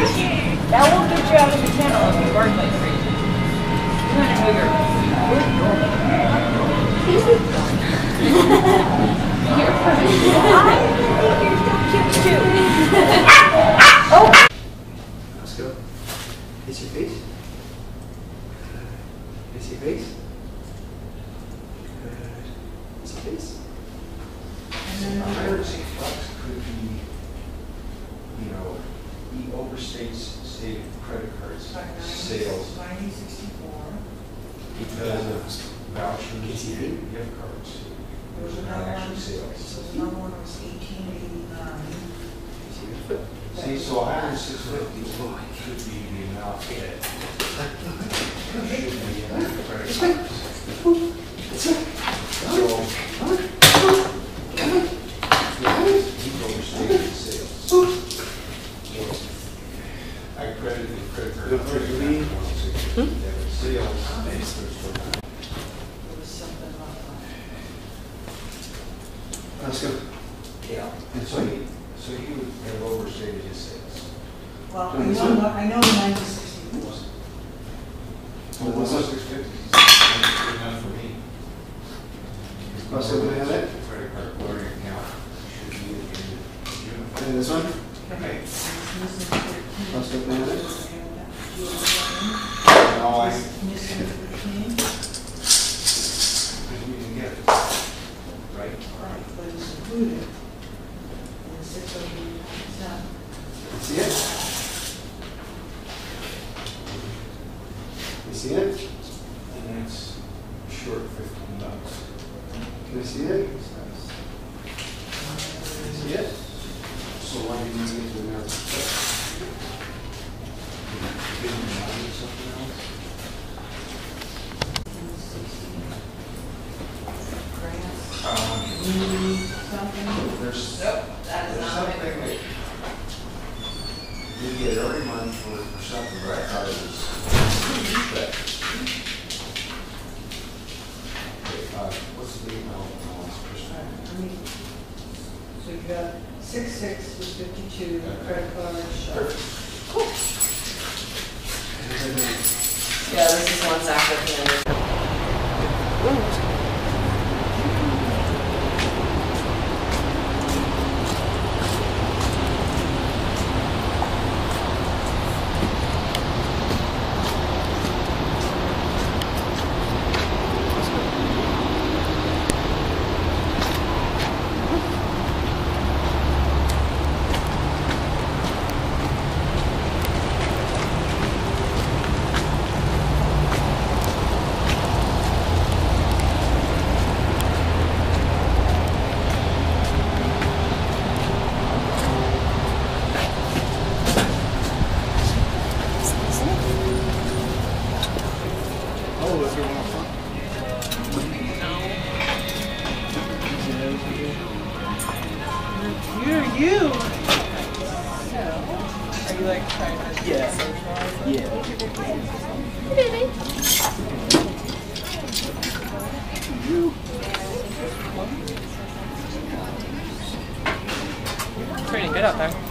That won't get you out of the kennel if you work like crazy. You gotta know your, where's your You're pretty. I think you're so cute too. Oh. Let's go. Face your face. Face your face. Good. Face your face. I would say Flex could be, you know, he state stated credit cards sales Ninety sixty-four. because of vouchers, KCP? gift cards. There was not another one, actually there sales. was another one that was eighteen eighty-nine. Face your foot. See, so a hundred and six fifty should be the amount that should be in the credit cards. So, he overstated sales. So, I credited the credit card. Look for me. Sales. There was something about that. Let's go. Yeah. And so he, so he would have overstated his sales. Well, I know, one? I know ninety sixty-four. So what's the six fifty? Good enough for me. Also, can I have that? Credit card clearing account should be in June. And this one? Okay. Missing thirteen. Because we didn't get it. Right? Right, but it's included in the six oh eight. See it? You see it? And that's short fifteen bucks. Can I see it? See it? So why didn't you get to Express? Didn't you want something else? Grants, Something. There's, Nope, that is there's not something that you get every month for, for something, but I thought it was. Okay, uh, what's the email? first Alright, time? let me- So you got six six was fifty-two, credit card. Yeah, this is one's after the other. You. Are you like trying to Yeah. Yeah. Pretty good out there.